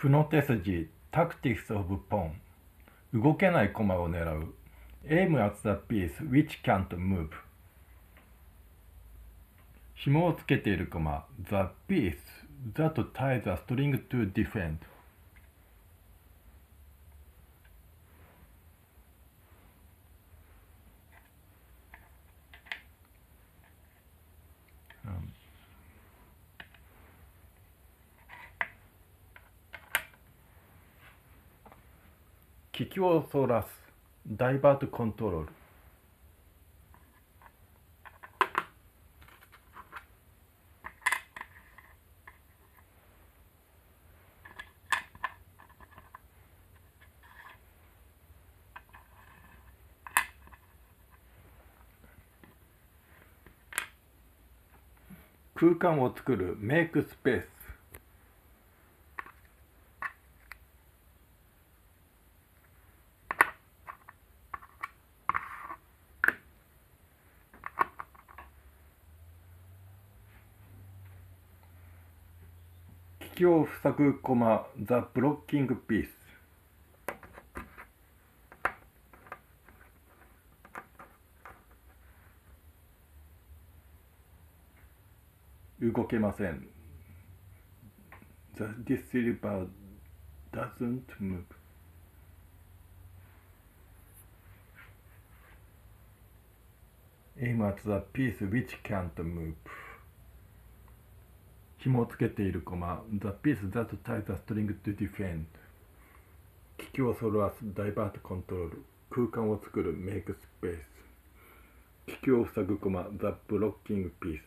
負の手筋タクティクス・オブ・ポン動けない駒を狙う Aim at the piece which can't move 紐をつけている駒 The piece that ties a string to defend 気球をそらす。ダイバートコントロール。空間を作るメイクスペース。を塞ぐコマザ・ブロッキングピース動けません The dissilver doesn't move Aim at the piece which can't move 紐をつけているコマ The piece that ties a string to defend 危機を揃わすダイバートコントロール空間を作るメイクスペース機を塞ぐコマ The blocking piece